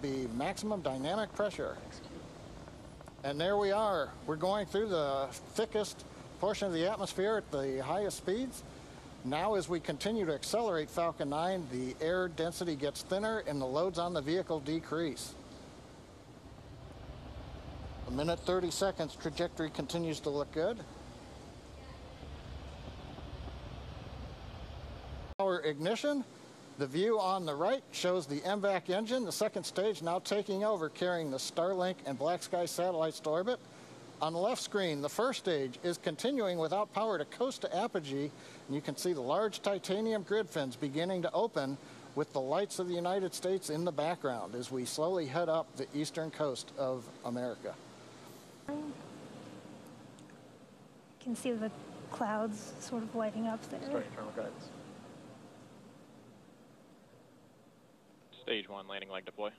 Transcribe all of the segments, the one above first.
Be maximum dynamic pressure. And there we are. We're going through the thickest portion of the atmosphere at the highest speeds. Now as we continue to accelerate Falcon 9, the air density gets thinner and the loads on the vehicle decrease. A minute 30 seconds, trajectory continues to look good. Power ignition. The view on the right shows the MVAC engine, the second stage now taking over, carrying the Starlink and BlackSky satellites to orbit. On the left screen, the first stage is continuing without power to coast to apogee, and you can see the large titanium grid fins beginning to open with the lights of the United States in the background as we slowly head up the eastern coast of America. You can see the clouds sort of lighting up there. Starting Stage one landing leg deploy.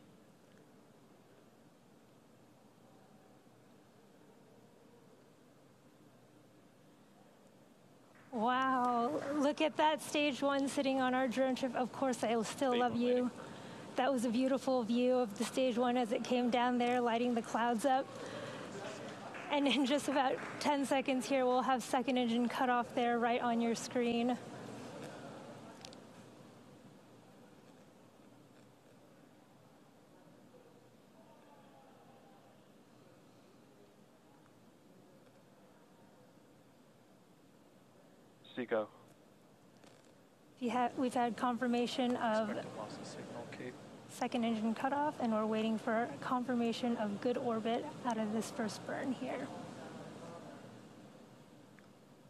Wow, look at that stage one sitting on our drone ship. Of course, I still Stage love you. landing. That was a beautiful view of the stage one as it came down there, lighting the clouds up. And in just about 10 seconds here, we'll have second engine cut off there right on your screen. SECO. You ha- we've had confirmation of Expected loss of signal, second engine cutoff, and we're waiting for confirmation of good orbit out of this first burn here.